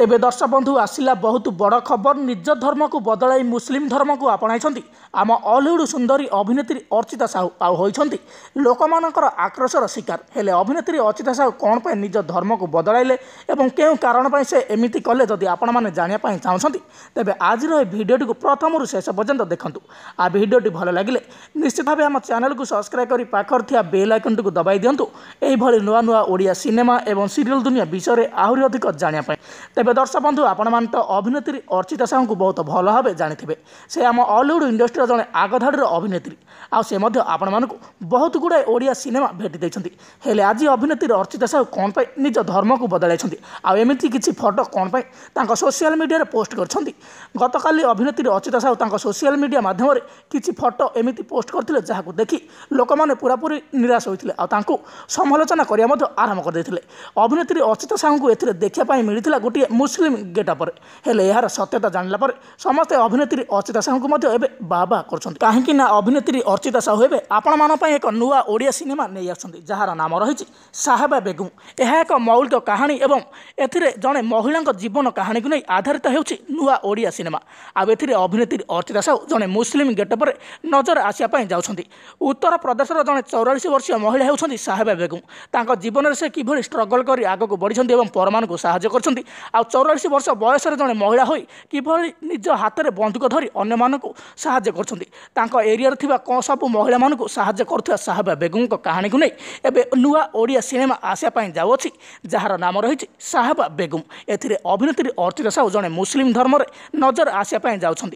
ତେବେ ଦର୍ଶକ ବନ୍ଧୁ ଆସିଲା ବହୁତ ବଡ଼ ଖବର। ନିଜ ଧର୍ମକୁ ବଦଳାଇ ମୁସଲିମ ଧର୍ମକୁ ଆପଣାଇଛନ୍ତି। ଆମ ଅଲିଉଡ୍ ସୁନ୍ଦରୀ ଅଭିନେତ୍ରୀ ଅର୍ଚ୍ଚିତା ସାହୁ ଆଉ ହୋଇଛନ୍ତି। ଲୋକମାନଙ୍କର ଆକ୍ରୋଶର ଶିକାର। ହେଲେ ଅଭିନେତ୍ରୀ ଅର୍ଚ୍ଚିତା ସାହୁ କ'ଣ ପାଇଁ ନିଜ ଧର୍ମକୁ ବଦଳାଇଲେ ଏବଂ କେଉଁ କାରଣ ପାଇଁ ସେ ଏମିତି କଲେ ଯଦି ଆପଣମାନେ ଜାଣିବା ପାଇଁ ଚାହୁଁଛନ୍ତି? ତେବେ ଆଜିର ଏହି ଭିଡ଼ିଓଟିକୁ ପ୍ରଥମରୁ ଶେଷ ପର୍ଯ୍ୟନ୍ତ ଦେଖନ୍ତୁ। ଆଉ ଭିଡ଼ିଓଟି ଭଲ ଲାଗିଲେ ନିଶ୍ଚିତ ଭାବେ ଆମ ଚ୍ୟାନେଲକୁ ସବସ୍କ୍ରାଇବ୍ କରି ପାଖରେ ଥିବା ବେଲ୍ ଆଇକନ୍ଟିକୁ ଦବାଇ ଦିଅନ୍ତୁ। ଏହିଭଳି ନୂଆ ନୂଆ ଓଡ଼ିଆ ସିନେମା ଏବଂ ସିରିଏଲ ଦୁନିଆ ବିଷୟରେ ଆହୁରି ଅଧିକ ଜାଣିବା ପାଇଁ। ତେବେ ଦର୍ଶକ ବନ୍ଧୁ ଆପଣମାନେ ତ ଅଭିନେତ୍ରୀ ଅର୍ଚ୍ଚିତା ସାହୁଙ୍କୁ ବହୁତ ଭଲ ଭାବେ ଜାଣିଥିବେ। ସେ ଆମ ଅଲିଉଡ୍ ଇଣ୍ଡଷ୍ଟ୍ରିର ଜଣେ ଆଗଧାଡ଼ିର ଅଭିନେତ୍ରୀ। ଆଉ ସେ ମଧ୍ୟ ଆପଣମାନଙ୍କୁ ବହୁତ ଗୁଡ଼ାଏ ଓଡ଼ିଆ ସିନେମା ଭେଟି ଦେଇଛନ୍ତି। ହେଲେ ଆଜି ଅଭିନେତ୍ରୀ ଅର୍ଚ୍ଚିତା ସାହୁ କ'ଣ ପାଇଁ ନିଜ ଧର୍ମକୁ ବଦଳାଇଛନ୍ତି? ଆଉ ଏମିତି କିଛି ଫଟୋ କ'ଣ ପାଇଁ ତାଙ୍କ ସୋସିଆଲ ମିଡ଼ିଆରେ ପୋଷ୍ଟ କରିଛନ୍ତି? ଗତକାଲି ଅଭିନେତ୍ରୀ ଅର୍ଚ୍ଚିତା ସାହୁ ତାଙ୍କ ସୋସିଆଲ ମିଡ଼ିଆ ମାଧ୍ୟମରେ କିଛି ଫଟୋ ଏମିତି ପୋଷ୍ଟ କରିଥିଲେ ଯାହାକୁ ଦେଖି ଲୋକମାନେ ପୁରାପୁରି ନିରାଶ ହୋଇଥିଲେ ଆଉ ତାଙ୍କୁ ସମାଲୋଚନା କରିବା ମଧ୍ୟ ଆରମ୍ଭ କରିଦେଇଥିଲେ। ଅଭିନେତ୍ରୀ ଅର୍ଚ୍ଚିତା ସାହୁଙ୍କୁ ଏଥିରେ ଦେଖିବା ପାଇଁ ମିଳିଥିଲା ଗୋଟିଏ ମୁସଲିମ ଗେଟାପରେ ହେଲେ ଏହାର ସତ୍ୟତା ଜାଣିଲା ପରେ ସମସ୍ତେ ଅଭିନେତ୍ରୀ ଅର୍ଚ୍ଚିତା ସାହୁଙ୍କୁ ମଧ୍ୟ ଏବେ ବାବା କରୁଛନ୍ତି। କାହିଁକି ନା ଅଭିନେତ୍ରୀ ଅର୍ଚ୍ଚିତା ସାହୁ ଏବେ ଆପଣମାନଙ୍କ ପାଇଁ ଏକ ନୂଆ ଓଡ଼ିଆ ସିନେମା ନେଇ ଆସୁଛନ୍ତି ଯାହାର ନାମ ରହିଛି ସାହେବା ବେଗୁମ୍ ଏହା ଏକ ମୌଳିକ କାହାଣୀ ଏବଂ ଏଥିରେ ଜଣେ ମହିଳାଙ୍କ ଜୀବନ କାହାଣୀକୁ ନେଇ ଆଧାରିତ ହେଉଛି ନୂଆ ଓଡ଼ିଆ ସିନେମା। ଆଉ ଏଥିରେ ଅଭିନେତ୍ରୀ ଅର୍ଚ୍ଚିତା ସାହୁ ଜଣେ ମୁସଲିମ ଗେଟପରେ ନଜର ଆସିବା ପାଇଁ ଯାଉଛନ୍ତି। ଉତ୍ତରପ୍ରଦେଶର ଜଣେ ଚଉରାଳିଶ ବର୍ଷୀୟ ମହିଳା ହେଉଛନ୍ତି ସାହେବା ବେଗୁମ୍ ତାଙ୍କ ଜୀବନରେ ସେ କିଭଳି ଷ୍ଟ୍ରଗଲ୍ କରି ଆଗକୁ ବଢ଼ିଛନ୍ତି ଏବଂ ପରମାନଙ୍କୁ ସାହାଯ୍ୟ କରିଛନ୍ତି ଆଉ ଚଉରାଳିଶ ବର୍ଷ ବୟସରେ ଜଣେ ମହିଳା ହୋଇ କିଭଳି ନିଜ ହାତରେ ବନ୍ଧୁକ ଧରି ଅନ୍ୟମାନଙ୍କୁ ସାହାଯ୍ୟ କରୁଛନ୍ତି? ତାଙ୍କ ଏରିଆରେ ଥିବା କ'ଣ ସବୁ ମହିଳାମାନଙ୍କୁ ସାହାଯ୍ୟ କରୁଥିବା ସାହେବା ବେଗୁମଙ୍କ କାହାଣୀକୁ ନେଇ ଏବେ ନୂଆ ଓଡ଼ିଆ ସିନେମା ଆସିବା ପାଇଁ ଯାଉଅଛି ଯାହାର ନାମ ରହିଛି ସାହେବା ବେଗୁମ୍। ଏଥିରେ ଅଭିନେତ୍ରୀ ଅର୍ଚ୍ଚିତା ସାହୁ ଜଣେ ମୁସଲିମ ଧର୍ମରେ ନଜର ଆସିବା ପାଇଁ ଯାଉଛନ୍ତି।